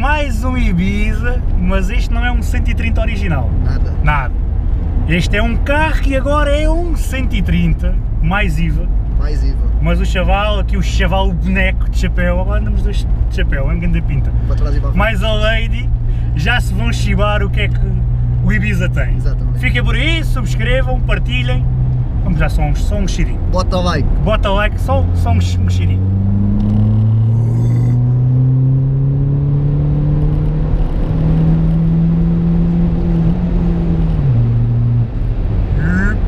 mais um Ibiza, mas este não é um 130 original. Nada. Nada. Este é um carro que agora é um 130, mais IVA. Mais IVA. Mas o chaval, aqui o chaval o boneco de chapéu, agora andamos dois de chapéu, em grande pinta. Para trás e para. Mais a Lady, já se vão chibar o que é que o Ibiza tem. Exatamente. Fiquem por aí, subscrevam, partilhem. Vamos já só um, só um cheirinho. Bota like. Bota like, só, só um, um cheirinho.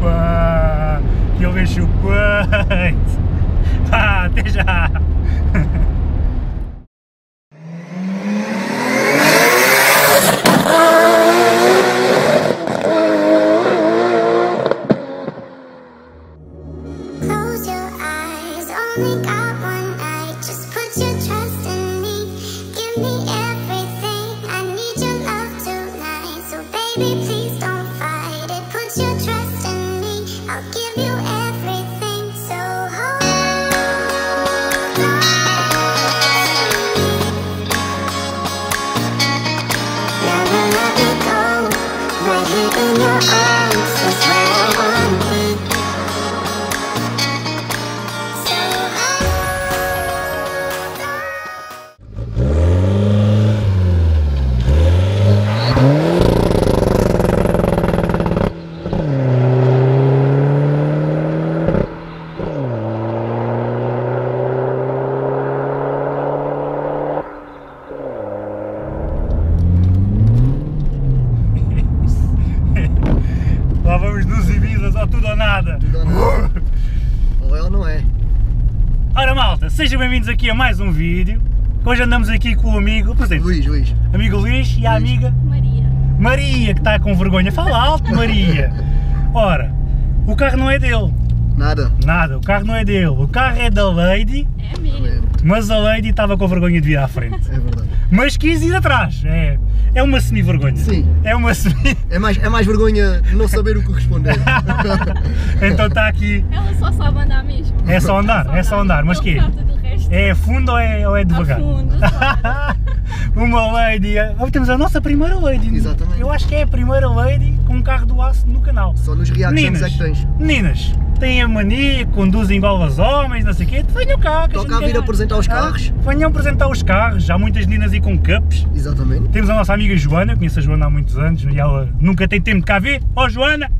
Epa, peito. Pá, até já. Bem-vindos aqui a mais um vídeo. Hoje andamos aqui com o amigo, presente, Luís, Luís. amigo Luís e a Luís. amiga Maria. Maria, que está com vergonha. Fala alto, Maria. Ora, o carro não é dele. Nada. Nada, o carro não é dele. O carro é da Lady, É. É, mas a Lady estava com vergonha de vir à frente. é verdade. Mas quis ir atrás. É, é uma semi-vergonha. Sim. É uma semi. É mais, é mais vergonha não saber o que responder. então está aqui. Ela só sabe andar mesmo. É só andar, é só andar, mas Não quê? trata do resto. É fundo ou é, ou é A devagar? fundo, claro. uma lady. Oh, temos a nossa primeira lady. Exatamente. Eu acho que é a primeira lady com um carro do aço no canal. Só nos reactions Meninas, é que tens. meninas, têm a mania, conduzem igual aos homens, não sei o quê. Venham cá. que Toca gente a vir quer- apresentar os Ah, carros. Venham apresentar os carros. Já há muitas meninas aí com cups. Exatamente. Temos a nossa amiga Joana, eu conheço a Joana há muitos anos e ela nunca tem tempo de cá vir. Ó Joana!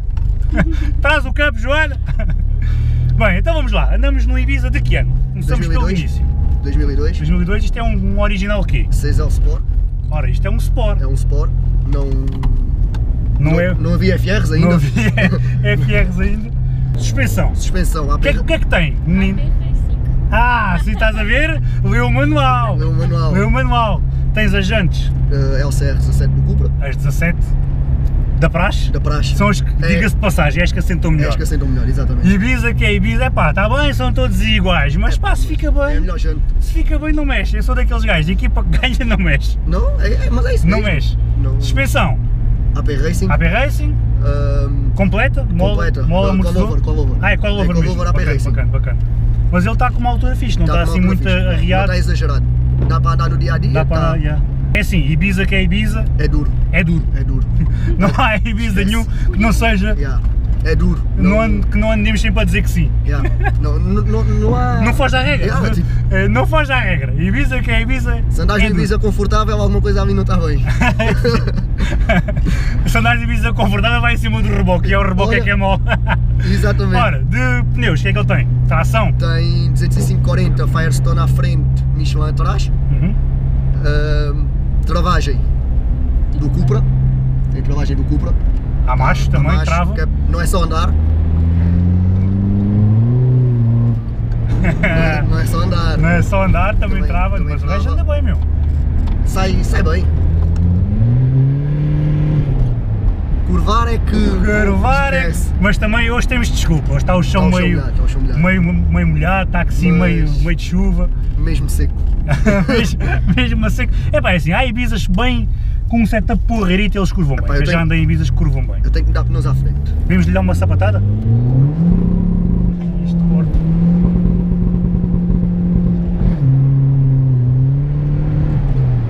Traz o cup, Joana! Bem, então vamos lá. Andamos no Ibiza de que ano? Começamos pelo 2002. início. 2002. 2002, isto é um, um original quê? 6L Sport. Ora, isto é um Sport. É um Sport. Não, Não, é. não havia FRs ainda. Não havia FRs ainda. Suspensão. Suspensão. O que, é, que- é que tem? menino? BP5. Ah, se estás a ver, leu o manual. Leu o manual. Leu o manual. Tens as jantes, Uh, LCR 17 do Cupra. as 17 da praxe. Da praxe. São as que, É. diga-se de passagem, é as que assentam É melhor. as que assentam melhor, exatamente. Ibiza que é Ibiza, é pá, está bem, são todos iguais, mas pá, se fica É bem, melhor gente. se fica bem não mexe. Eu sou daqueles gajos, a equipa que ganha não mexe. Não, é, é- mas é isso Não mesmo. mexe. Não. Suspensão, AP Racing. AB Racing, ahm, completa, mola, completa. mola Não, amortecedor. Coilover, coilover. Ah, é coilover É mesmo. coilover AP bacana, Racing. bacana, bacana. Mas ele está com uma altura fixe, não Tá está com assim muito fixe. arriado. Não está exagerado. Dá para andar no dia a dia. Dá para, tá. yeah. É assim, Ibiza que é Ibiza, É duro, é duro. é duro. Não há Ibiza nenhum que não seja, Yeah. É duro. não, ande- que não andemos sempre a dizer que sim. Yeah. Não, não, não, não há. Não foge à regra. Yeah, tipo, Eh, Não foge à regra. Ibiza que é Ibiza. se andares é duro. Ibiza confortável, alguma coisa ali não está bem. Se andares de Ibiza confortável vai em cima do reboque e é o reboque é Olha. que é mau. Exatamente. Ora, de pneus, o que é que ele tem? Tração. Tem 205-40 Firestone à frente, Michelin atrás. Uhum. Travagem do Cupra. Tem travagem do Cupra. Há macho também, Abaixo, trava. que é- não é só andar. Não é, não é só andar. Não é só andar, também, Também- trava, também mas o gajo trava. anda bem, meu. Sai, sai bem. Curvar é que. Curvar é... esquece. Mas também hoje temos desculpa, hoje está o chão Está o chão meio, molhado, está o chão meio, meio molhado, está assim Mas- meio, meio de chuva. Mesmo seco. mesmo, mesmo assim. É pá, é assim, há Ibizas bem com um setup porreirito eles curvam bem. Epá, eu eu já tenho- andei em Ibizas que curvam bem. Eu tenho que dar pneus à frente. Vimos lhe dar uma sapatada? Isto corta.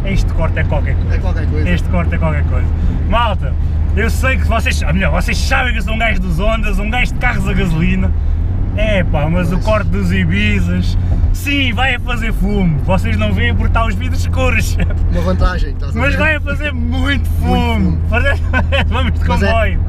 Este corte é qualquer coisa. É qualquer coisa. Este corte é qualquer coisa. Malta, eu sei que vocês, ah, melhor, vocês sabem que eu sou um gajo dos Ondas, um gajo de carros a gasolina. É pá, mas o corte dos Ibizas, sim, vai a fazer fumo. Vocês não veem porque está os vidros escuros. Uma vantagem, estás a Mas ver? vai a fazer muito fumo. fumo. Fazer- Vamos de Mas é- comboio.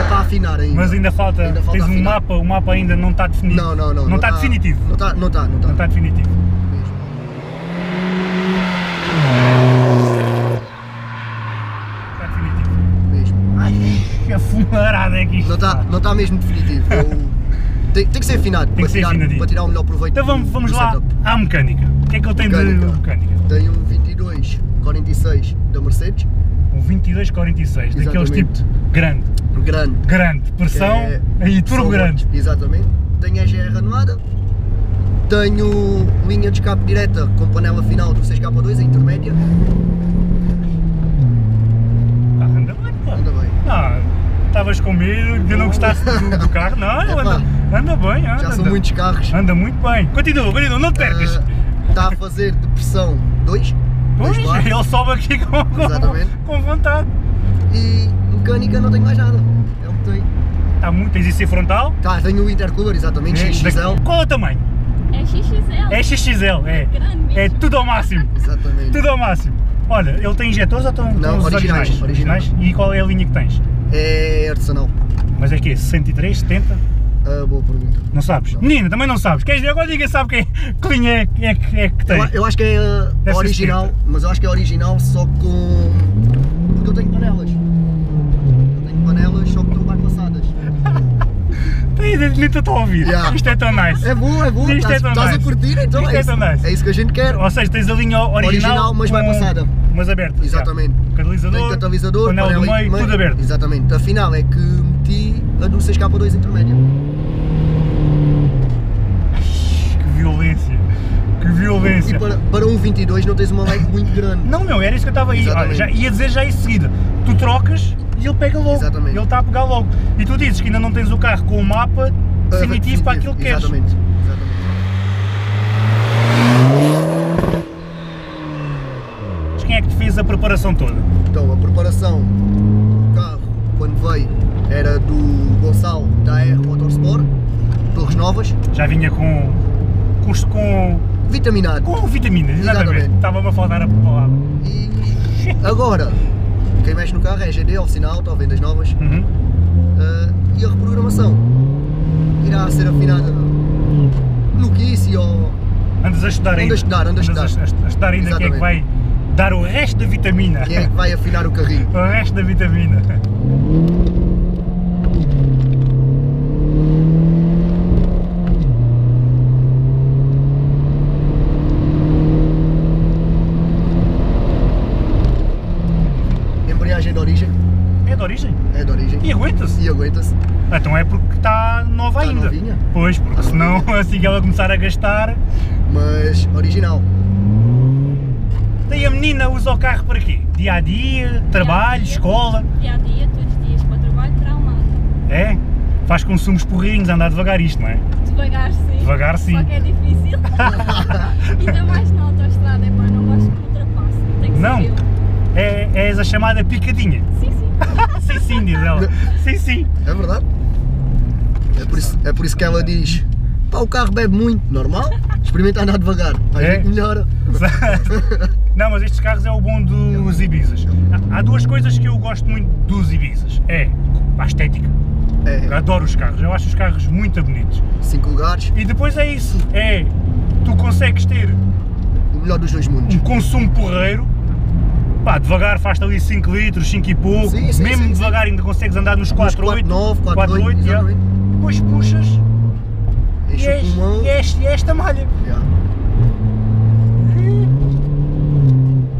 É para afinar ainda. Mas ainda falta, tens um afinar. mapa, o mapa ainda não está definido. Não, não, não. Não está tá- definitivo. Não está, não está, não está. Não está definitivo. Mesmo. Está definitivo. mesmo. Ai, que afumarada é que isto Não está, não está mesmo definitivo. Eu- Tem, tem que ser afinado Tem para, tirar, afinadinho. para tirar o melhor proveito Então vamos, vamos lá setup. à mecânica. O que é que ele tem de Mecânica. mecânica? Tenho um 22 46 da Mercedes, Um 2246, daqueles Exatamente. tipo grande, grande. grande, pressão É, e turbo grande. Exatamente. Tenho a GR anuada. Tenho linha de escape direta com panela final do 6K2, a intermédia. Ah, anda bem, pá. Ainda bem. Ah, estavas com medo de não gostasse do, do carro. Não, Epá, anda, anda bem, anda. Já são anda. muitos carros. Anda muito bem. Continua, continua, não te percas. Ah, Está a fazer de pressão 2. pois, ele sobe aqui com, com, com vontade. E mecânica não tenho mais nada. É que tenho. Está muito, tens isso em frontal. Tá, tenho o intercooler, exatamente, É, XXL. Qual é o tamanho? É XXL. É XXL, é. Grande mesmo. É tudo ao máximo. Exatamente. Tudo ao máximo. Olha, ele tem injetores ou estão, Não, os originais, originais. E qual é a linha que tens? É artesanal. Mas é que 63, 70? Ah, boa pergunta. Não sabes? Não. Menina, também não sabes. Queres dizer? Agora ninguém sabe quem, que linha é, que- é, que- é que tem. Eu, eu acho que é ser original, 70. mas eu acho que é original só com. Porque eu tenho panelas. Eu tenho panelas só que estão bypassadas. Tem, nem estou a ouvir. Yeah. Isto é tão nice. É bom, é bom. Isto Estás, é tão estás a nice. curtir, então Isto é, é tão nice. é isso que a gente quer. Ou seja, tens a linha original, Original, mas com, bypassada. Mas aberta. Exatamente. já. Catalisador, Tem catalisador, panela do panela meio, e- tudo aberto. Exatamente. Afinal é que meti a do 6K2 intermédia. Que violência. Que E violência. para, para um 22 não tens uma leg muito grande. Não, meu, era isso que eu estava aí. Olha, já ia dizer já em seguida. Tu trocas e ele pega logo. Exatamente. Ele está a pegar logo. E tu dizes que ainda não tens o carro com o mapa Ah, definitivo para aquilo que queres. Exatamente. Exatamente. Mas quem é que te fez a preparação toda? Então, a preparação do carro, quando veio, era do Gonçalo da AR Motorsport, Torres Novas, Já vinha com. com, com, vitaminado. com vitaminas, exatamente. Exatamente. Estava-me a faltar a palavra. E agora, quem mexe no carro é a GD, oficina auto, vendas novas, Uhum. ah, e a reprogramação irá ser afinada no Kiss ou Andas a estudar Ando a ainda. estudar, ando a Andas estudar. a, a estudar ainda quem é que vai Exatamente. dar o resto da vitamina. quem é que vai afinar o carrinho. O resto da vitamina. Embreagem de origem, É de origem. é de origem. E aguenta-se. E aguenta-se. Então é porque está nova Está ainda. novinha. Pois, porque Está que ela começar a gastar. Mas original. Daí a menina usa o carro para quê? Dia a dia, trabalho, dia. escola. Dia a dia, todos os dias para o trabalho, para a mata. É? Faz consumos porrinhos, andar devagar isto, não é? Devagar sim. Devagar, sim. Só que é difícil. Ainda mais na autostrada, é pá, não gosto que ultrapasse. Tem que Não. ser eu. É, és a chamada picadinha. Sim, sim. sim, sim, diz ela. Sim, sim. É verdade. É por isso, é por isso que ela diz: pá, o carro bebe muito, normal, experimenta andar devagar, às É? melhora. Não, mas estes carros é o bom dos Ibizas. Há- duas coisas que eu gosto muito dos Ibizas. É a estética. Eu É, adoro os carros, eu acho os carros muito bonitos. 5 lugares, E depois é isso, é tu consegues ter o melhor dos dois mundos. um consumo porreiro, pá, devagar faz-te ali 5 litros, 5 e pouco, Sim, sim, mesmo sim, devagar ainda consegues andar nos 4, 8, 9, 4, 8, 8, exatamente. depois puxas e és esta malha. Yeah.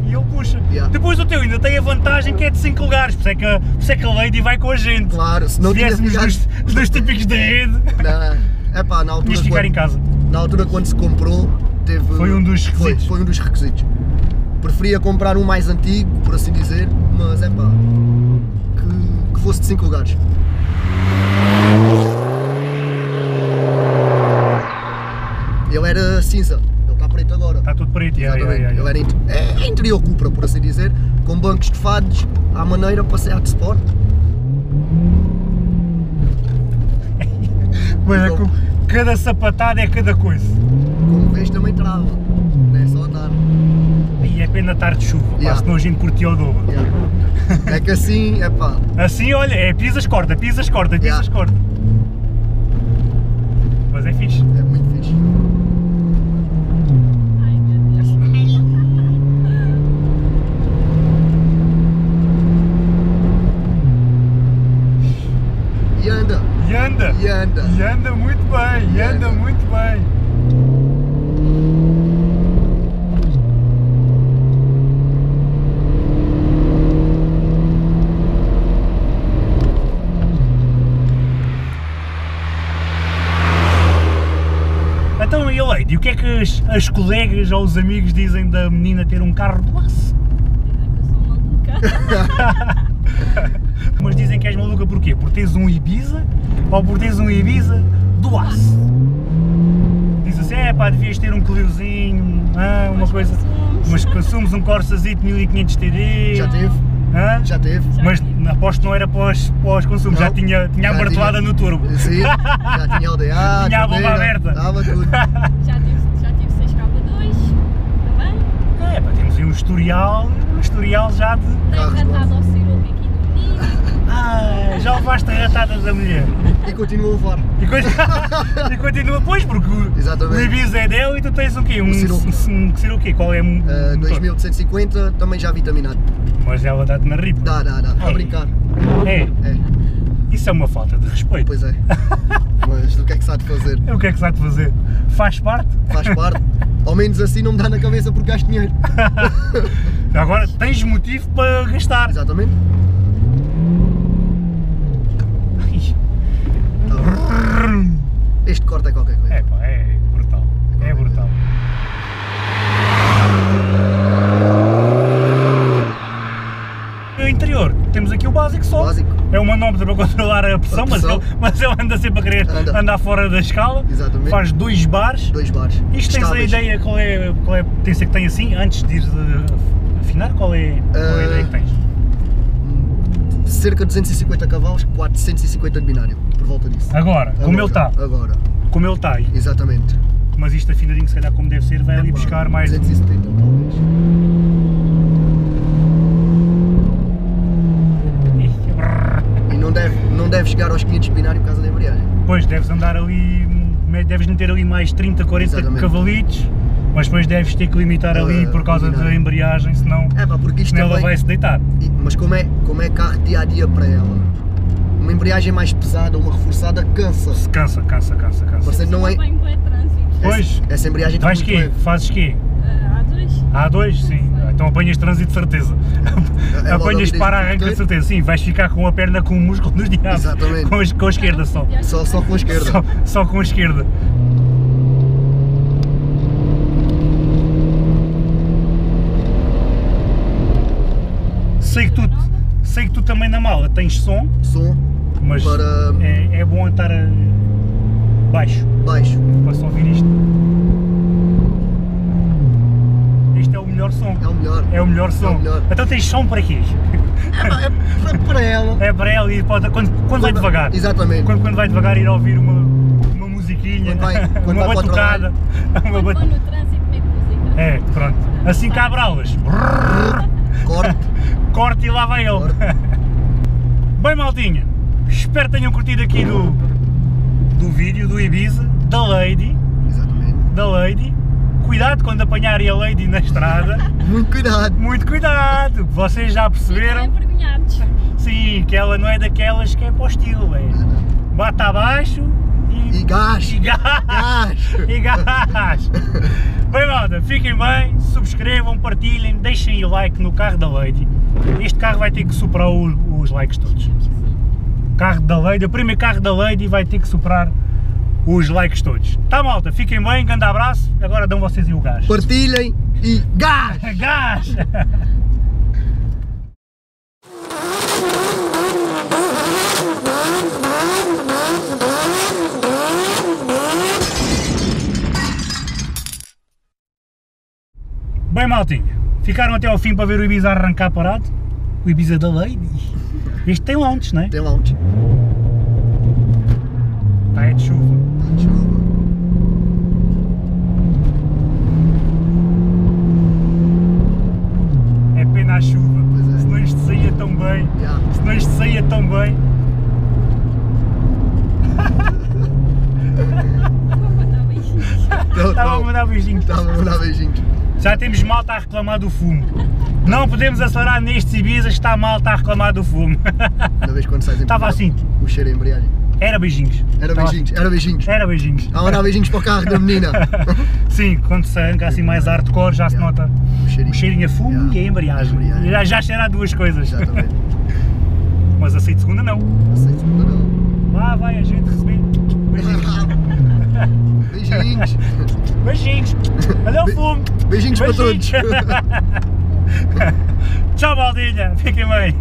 E ele puxa. Yeah. Depois o teu ainda tem a vantagem que é de 5 lugares, por isso é que, a- por isso é que a Lady vai com a gente. Claro, se não Se tinha viéssemos ficado. dos, dos típicos da rede, Não, É pá, na altura. De ficar quando- em casa. Na altura quando se comprou, teve. Foi um dos Foi, requisitos. foi um dos requisitos. Preferia comprar um mais antigo, por assim dizer, mas é pá. Que, que fosse de 5 lugares. Ele era cinza, ele está preto agora. Está tudo preto. yeah, Exatamente. yeah, yeah, Ele era int- é, é interior Cupra, por assim dizer, com bancos de fados à maneira para ser sport. Mas é Então- cada sapatada é cada coisa. Como vês também trava, não é só andar. E é pena estar de chuva, pá, Yeah. senão a gente curtia o dobro. Yeah. É que assim, é pá, Assim, olha, é pisas, corta, pisas, corta, pisas, Yeah. corta. Mas é fixe. é muito fixe. Ai meu Deus. E anda, E anda. e anda. Muito bem, e E anda anda. muito bem. Então, e Lady, o que é que as, as colegas ou os amigos dizem da menina ter um carro de laço? Dizem que eu sou maluca. Mas dizem que és maluca porquê? Por teres um Ibiza ou por teres um Ibiza do aço? Diz assim, é pá, devias ter um Cliozinho, ah, uma Mas coisa, consumos. mas consumos um Corsazito 1500 TD. Já teve, Hã? já teve. Mas aposto que não era para os, para os consumos, já tinha, tinha a já martelada tinha. no turbo. Sim, já tinha LDA, Tinha a bomba aberta. Estava tudo. Já tive, já tive 6K2 também. É pá, temos aí um historial, um historial já de... Carros ratado ao menino. Ah, já levaste a ratada da mulher. E continua a levar. E, con- e continua, pois, porque o, Exatamente. o Ibiza é dela e tu tens um quê? Um, Um Ciroc. um, um Ciroc quê? Qual é? Um, Uh, motor? 2150 também já vitaminado. Mas ela dá-te na ripa. Dá, dá, dá. A É. brincar. É, É, isso é uma falta de respeito. pois é. Mas o que é que se há de fazer? O que é que se há de fazer? Faz parte? Faz parte. Ao menos assim não me dá na cabeça porque gasto dinheiro. Agora tens motivo para gastar. Exatamente. Ai, Tá. Este corte é qualquer coisa. É pá, é brutal. É brutal. No interior, temos aqui o básico só. Básico. É uma manómetra para controlar a pressão, A mas, pressão. ele, mas ele anda sempre a querer Anda. andar fora da escala. Exatamente. Faz dois bares. Dois bares. Isto tens a ideia qual é, qual é a potência que tem assim, antes de a afinar? Qual é, qual é a ideia que tens? Cerca de 250 cavalos, 450 de binário. Por volta disso. Agora, como ele está, Agora, Agora, como ele está aí, exatamente. mas isto afinadinho se calhar como deve ser, vai ali buscar mais. 270 talvez. E não deve, não deve chegar aos 500 de binário por causa da embreagem. Depois deves andar ali, deves meter ali mais 30, 40 Exatamente. cavalitos, mas depois deves ter que limitar ali Ah, por causa combinar. da embreagem, senão, É pá, porque isto senão ela também... vai se deitar. Mas como é, como é carro dia a dia para ela, uma embreagem mais pesada, uma reforçada, cansa. Se cansa, cansa, cansa, cansa. Você não é. Pois. Essa, essa embreagem está Vais muito quê? leve. Fazes quê? Há dois. A2? Sim. Então apanhas trânsito de certeza. É apanhas para arranca de certeza. Sim, vais ficar com a perna com o músculo nos diabos. Exatamente. Com, a- com a esquerda só. Só, só com a esquerda. Só, só com a esquerda. Sei que tu, sei que tu também na mala tens som, Som mas Para- é, é bom estar a- baixo baixo. para só ouvir isto. Este é o melhor som. É o melhor. É o melhor som. melhor. Então tens som para quê? É, pá, é para- ela. É para ela e pode, quando, quando vai devagar. Exatamente. Quando, quando vai devagar ir ouvir uma, uma musiquinha, Quando vai- quando uma vai o batucada. Uma Quando batu- no trânsito, música. É, pronto. Assim aulas. Corte. Corte e lá vai ele. Corte. Bem, maltinha, espero que tenham curtido aqui do, do vídeo do Ibiza, da Lady, Exatamente. da Lady. Cuidado quando apanharem a Lady na estrada. Muito cuidado. Muito cuidado, vocês já perceberam? envergonhados. Sim, que ela não é daquelas que é para o estilo, é. Bata abaixo e. E gás. E gás! Gás. E gás! Bem, malta, fiquem bem, subscrevam, partilhem, deixem o like no carro da Lady. Este carro vai ter que superar o- os likes todos. Carro da Lady, o primeiro carro da Lady vai ter que superar os likes todos. Tá malta, fiquem bem, grande abraço, agora dão vocês o gás. Partilhem e gás! Gás! Bem maltinho, ficaram até ao fim para ver o Ibiza arrancar parado? O Ibiza da Lady. Este tem launch, não é? Tem launch. Está é de chuva. Tá de chuva. É pena a chuva. Pois é. Se não isto saía tão bem. Yeah. Se não isto saía tão bem. Então, Estava a então, mandar beijinhos. Estava a mandar beijinhos. Já temos malta a reclamar do fumo. Não podemos acelerar nestes Ibizas, está malta a reclamar do fumo. Ainda vez quando sais em Estava assim. O cheiro a embreagem. Era beijinhos. Era Estava beijinhos, era beijinhos. assim. Era beijinhos. A mandar beijinhos para o carro da menina. Sim, quando se arranca assim mais hardcore já se Yeah. nota O cheirinho. o cheirinho a fumo Yeah. e a embreagem. Embreagem. Já, já cheira a duas coisas. Exatamente. Mas assim de segunda não. Não sei se muda não. Lá vai a gente receber beijinhos. Beijinhos. Beijinhos. O Be- fumo. Beijinhos para todos. Tchau, Baldinha. Fiquem bem.